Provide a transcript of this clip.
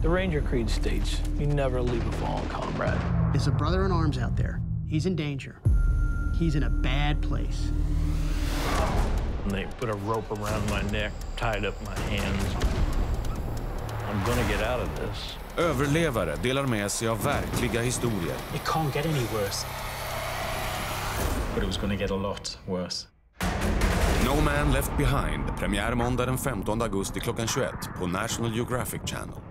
The Ranger Creed states you never leave a fallen comrade. There's a brother in arms out there. He's in danger. He's in a bad place. And they put a rope around my neck, tied up my hands. I'm gonna get out of this. Överlevare delar med sig av verkliga historier. It can't get any worse. But it was going to get a lot worse. No Man Left Behind, premiär måndag den 15 augusti klockan 21 på National Geographic Channel.